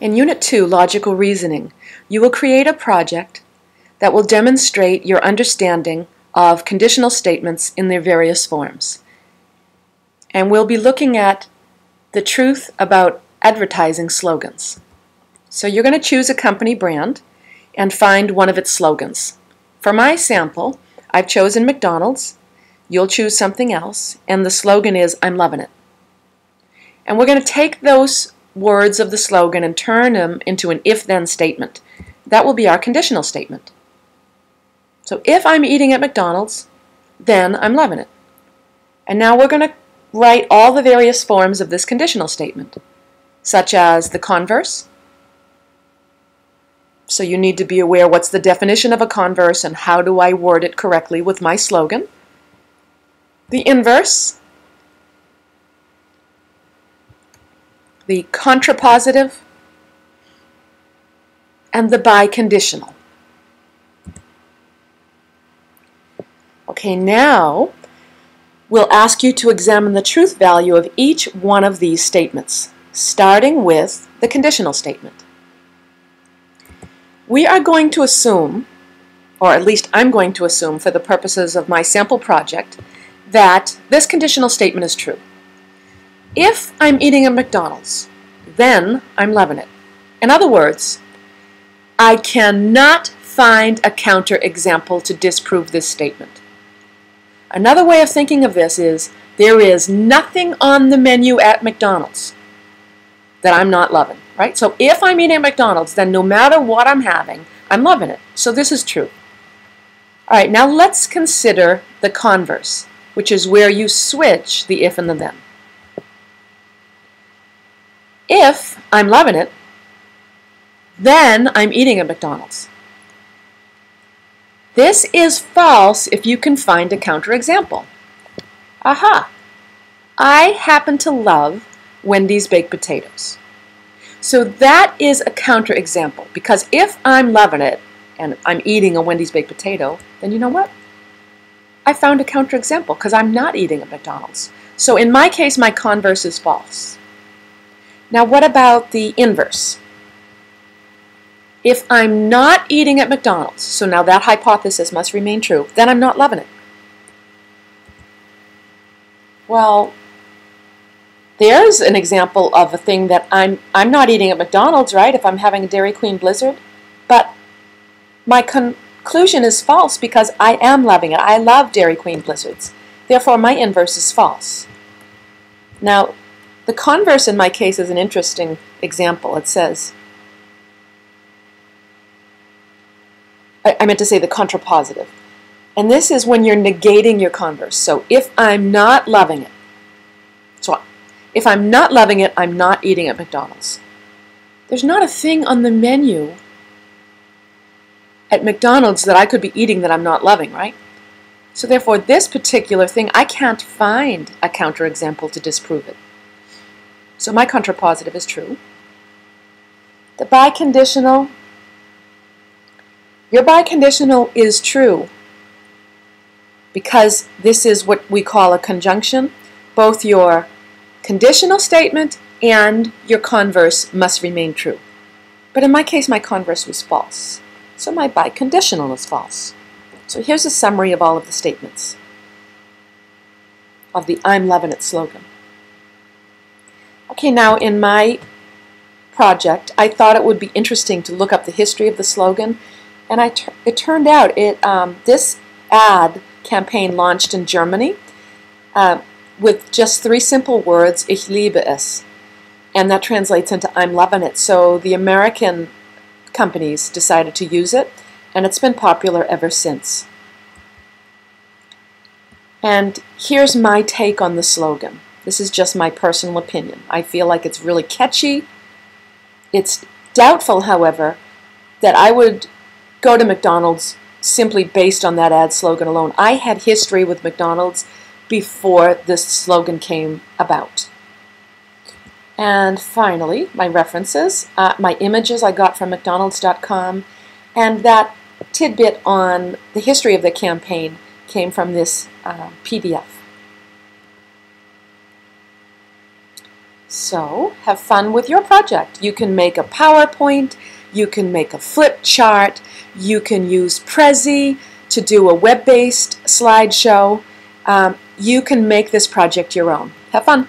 In Unit 2, Logical Reasoning, you will create a project that will demonstrate your understanding of conditional statements in their various forms. And we'll be looking at the truth about advertising slogans. So you're going to choose a company brand and find one of its slogans. For my sample, I've chosen McDonald's. You'll choose something else, and the slogan is I'm loving it. And we're going to take those words of the slogan and turn them into an if-then statement. That will be our conditional statement. So if I'm eating at McDonald's, then I'm loving it. And now we're going to write all the various forms of this conditional statement, such as the converse. So you need to be aware what's the definition of a converse and how do I word it correctly with my slogan. The inverse, the contrapositive, and the biconditional. Okay, now we'll ask you to examine the truth value of each one of these statements, starting with the conditional statement. We are going to assume, or at least I'm going to assume for the purposes of my sample project, that this conditional statement is true. If I'm eating at McDonald's, then I'm loving it. In other words, I cannot find a counterexample to disprove this statement. Another way of thinking of this is there is nothing on the menu at McDonald's that I'm not loving, right? So if I'm eating at McDonald's, then no matter what I'm having, I'm loving it. So this is true. All right, now let's consider the converse, which is where you switch the if and the then. If I'm loving it, then I'm eating at McDonald's. This is false if you can find a counterexample. Aha! I happen to love Wendy's baked potatoes. So that is a counterexample because if I'm loving it and I'm eating a Wendy's baked potato, then you know what? I found a counterexample because I'm not eating at McDonald's. So in my case, my converse is false. Now, what about the inverse? If I'm not eating at McDonald's, so now that hypothesis must remain true, then I'm not loving it. Well, there's an example of a thing that I'm I'm not eating at McDonald's, right? If I'm having a Dairy Queen Blizzard, but my conclusion is false because I am loving it. I love Dairy Queen Blizzards. Therefore, my inverse is false. Now, the converse in my case is an interesting example. It says, I meant to say the contrapositive. And this is when you're negating your converse. So if I'm not loving it, so if I'm not loving it, I'm not eating at McDonald's. There's not a thing on the menu at McDonald's that I could be eating that I'm not loving, right? So therefore, this particular thing, I can't find a counterexample to disprove it. So my contrapositive is true. The biconditional, your biconditional is true because this is what we call a conjunction. Both your conditional statement and your converse must remain true. But in my case, my converse was false. So my biconditional is false. So here's a summary of all of the statements of the I'm loving it slogan. Okay, now in my project, I thought it would be interesting to look up the history of the slogan, and I it turned out it um, this ad campaign launched in Germany uh, with just three simple words, Ich liebe es, and that translates into I'm loving it. So the American companies decided to use it, and it's been popular ever since. And here's my take on the slogan. This is just my personal opinion. I feel like it's really catchy. It's doubtful, however, that I would go to McDonald's simply based on that ad slogan alone. I had history with McDonald's before this slogan came about. And finally, my references, uh, my images I got from McDonald's.com, and that tidbit on the history of the campaign came from this uh, PDF. So have fun with your project. You can make a PowerPoint, you can make a flip chart, you can use Prezi to do a web-based slideshow. Um, you can make this project your own. Have fun.